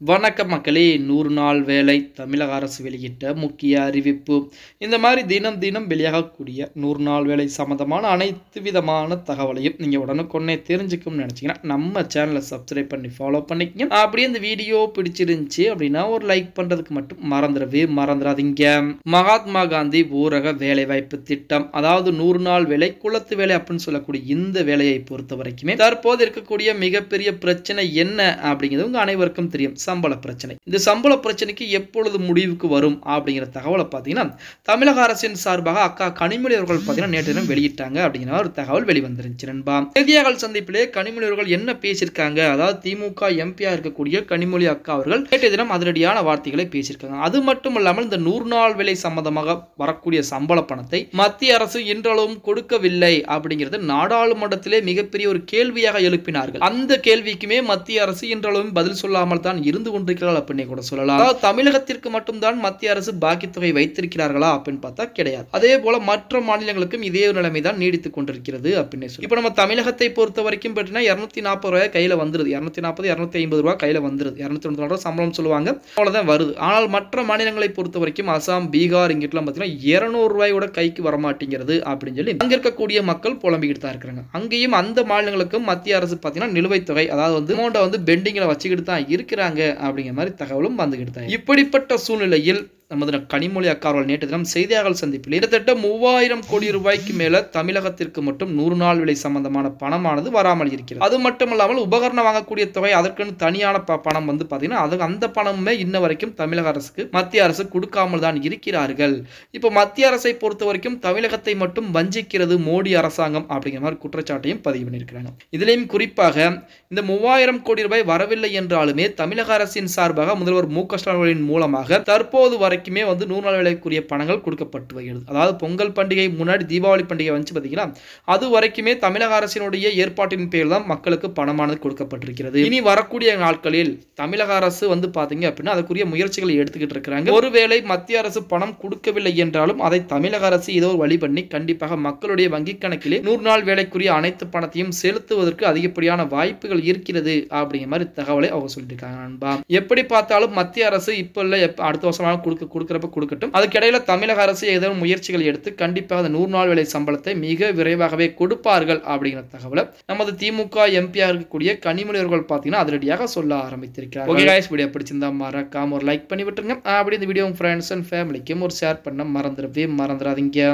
வணக்க மக்களே நூறு நாள் வேலை தமிழக அரசு வெளியிட்ட முக்கிய அறிவிப்பு. இந்த மாதிரி தினம் தினம் வெளியாகக்கூடிய நூறு நாள் வேலை சம்மந்தமான அனைத்து விதமான தகவலையும் நீங்கள் உடனுக்குடனே தெரிஞ்சுக்கணும்னு நினச்சிங்கன்னா நம்ம சேனலை சப்ஸ்கிரைப் பண்ணி ஃபாலோ பண்ணிக்கங்க. அப்படியே இந்த வீடியோ பிடிச்சிருந்துச்சு அப்படின்னா ஒரு லைக் பண்ணுறதுக்கு மட்டும் மறந்துடவே மறந்துடாதீங்க. மகாத்மா காந்தி ஊரக வேலைவாய்ப்பு திட்டம் அதாவது நூறு நாள் வேலை குளத்து வேலை அப்படின்னு சொல்லக்கூடிய இந்த வேலையை பொறுத்த வரைக்குமே தற்போது இருக்கக்கூடிய மிகப்பெரிய பிரச்சனை என்ன அப்படிங்கிறது உங்கள் அனைவருக்கும் தெரியும். சம்பள பிரச்சனை. இந்த சம்பள பிரச்சனைக்கு எப்பொழுது முடிவுக்கு வரும் அப்படிங்கிற தகவலை பார்த்தீங்கன்னா தமிழக அரசின் சார்பாக அக்கா கனிமொழி அவர்கள் பார்த்தீங்கன்னா நேற்று தினம் வெளியிட்டாங்க அப்படிங்கிற ஒரு தகவல் வெளிவந்துருச்சு நண்பா. செய்தியாளர் சந்திப்பிலே கனிமொழி அவர்கள் என்ன பேசியிருக்காங்க? அதாவது திமுக எம்பியா இருக்கக்கூடிய கனிமொழி அக்கா அவர்கள் நேற்று தினம் அதிரடியான வார்த்தைகளை பேசியிருக்காங்க. அது மட்டும் இல்லாமல் இந்த நூறு நாள் வேலை சம்பந்தமாக வரக்கூடிய சம்பள பணத்தை மத்திய அரசு இன்றளவும் கொடுக்கவில்லை அப்படிங்கிறது நாடாளுமன்றத்திலே மிகப்பெரிய ஒரு கேள்வியாக எழுப்பினார்கள். அந்த கேள்விக்குமே மத்திய அரசு இன்றளவும் பதில் சொல்லாமல் தான் இருந்து கொண்டிருக்கிறார்கள் அப்படின்னு கூட சொல்லலாம். அதாவது தமிழகத்திற்கு மட்டும்தான் மத்திய அரசு பாக்கி தொகை வைத்திருக்கிறார்களா அப்படின்னு பார்த்தா கிடையாது. அதே போல மற்ற மாநிலங்களுக்கும் இதே நிலைமை தான் நீடித்துக் கொண்டிருக்கிறது அப்படின்னு சொல்லி இப்போ நம்ம தமிழகத்தை பொறுத்த வரைக்கும் பார்த்தீங்கன்னா இரநூத்தி நாற்பது ரூபாய் கையில வந்துருது. இரநூத்தி நாற்பது இரநூத்தி ஐம்பது ரூபாய் கையில வந்துருது. இரநூத்தி தொண்ணூறு ரூபாய் சம்பளம் சொல்லுவாங்க. அவ்வளோதான் வருது. ஆனால் மற்ற மாநிலங்களை பொறுத்த வரைக்கும் அசாம் பீகார் இங்கிட்டலாம் பார்த்தீங்கன்னா இரநூறு ரூபாயோட கைக்கு வரமாட்டேங்கிறது அப்படின்னு சொல்லி அங்கே இருக்கக்கூடிய மக்கள் புலம்பிக்கிட்டு தான் இருக்கிறாங்க. அங்கேயும் அந்த மாநிலங்களுக்கும் மத்திய அரசு பார்த்தீங்கன்னா நிலுவைத் தொகை அதாவது வந்து அமௌண்ட்டை வந்து பெண்டிங்கில் வச்சுக்கிட்டு தான் இருக்கிறாங்க. அப்படிங்கிற மாதிரி தகவலும் வந்துகிட்டு தான் இப்படிப்பட்ட சூழ்நிலையில் நமது கனிமொழி அக்கா அவர்கள் நேற்று தினம் செய்தியாளர் சந்திப்பில் கிட்டத்தட்ட மூவாயிரம் கோடி ரூபாய்க்கு மேல தமிழகத்திற்கு மட்டும் நூறு நாள் விலை சம்பந்தமான பணமானது வராமல் இருக்கிறது. அது மட்டும் இல்லாமல் உபகரணம் வாங்கக்கூடிய தொகை அதற்குன்னு தனியான ப- பணம் வந்து பார்த்தீங்கன்னா அது அந்த பணமுமே இன்ன வரைக்கும் தமிழக அரசுக்கு மத்திய அரசு கொடுக்காமல் தான் இருக்கிறார்கள். இப்போ மத்திய அரசை பொறுத்த வரைக்கும் தமிழகத்தை மட்டும் வஞ்சிக்கிறது மோடி அரசாங்கம் அப்படிங்கிற மாதிரி குற்றச்சாட்டையும் பதிவு பண்ணியிருக்கிறாங்க. இதுலேயும் குறிப்பாக இந்த மூவாயிரம் கோடி ரூபாய் வரவில்லை என்றாலுமே தமிழக அரசின் சார்பாக முதல்வர் மு க ஸ்டாலின் மூலமாக தற்போது வரை வரைக்குமே வந்து நூறு நாள் வேலைக்குரிய பணங்கள் கொடுக்கப்பட்டு வருகிறது. அதாவது பொங்கல் பண்டிகை முன்னாடி தீபாவளி பண்டிகை வந்து பார்த்தீங்கன்னா அது வரைக்குமே தமிழக அரசினுடைய ஏற்பாட்டின் பேரில் தான் மக்களுக்கு பணமானது கொடுக்கப்பட்டிருக்கிறது. இனி வரக்கூடிய நாட்களில் தமிழக அரசு வந்து பார்த்தீங்க அப்படின்னா அதுக்குரிய முயற்சிகளை எடுத்துக்கிட்டு இருக்கிறாங்க. ஒருவேளை மத்திய அரசு பணம் கொடுக்கவில்லை என்றாலும் அதை தமிழக அரசு ஏதோ ஒரு வழி பண்ணி கண்டிப்பாக மக்களுடைய வங்கிக் கணக்கிலே நூறு நாள் வேலைக்குரிய அனைத்து பணத்தையும் செலுத்துவதற்கு அதிகப்படியான வாய்ப்புகள் இருக்கிறது அப்படிங்கிற மாதிரி தகவலை அவங்க சொல்லியிருக்காங்க நண்பா. எப்படி பார்த்தாலும் மத்திய அரசு இப்போ இல்லை அடுத்த வருஷமாக கொடுக்க கொடுக்குறப்ப கொடுக்கட்டும். அதுக்கிடையில தமிழக அரசு ஏதேனும் முயற்சிகள் எடுத்து கண்டிப்பாக அந்த நூறு நாள் வேலை சம்பளத்தை மிக விரைவாகவே கொடுப்பார்கள் அப்படிங்கிற தகவலை நமது திமுக எம்பியாக இருக்கக்கூடிய கனிமொழி அவர்கள் பார்த்தீங்கன்னா அதிரடியாக சொல்ல ஆரம்பித்திருக்கிறார் ஓகே guys வீடியோ பிடிச்சிருந்தா மறக்காம ஒரு லைக் பண்ணி விட்டுருங்க. அப்படி இந்த வீடியோ ஃப்ரெண்ட்ஸ் அண்ட் ஃபேமிலிக்கும் ஒரு ஷேர் பண்ண மறந்துடவே மறந்துடாதீங்க.